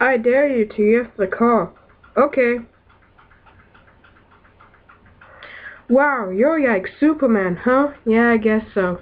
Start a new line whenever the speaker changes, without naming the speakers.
I dare you to yes the call. Okay. Wow, you're like Superman, huh? Yeah, I guess so.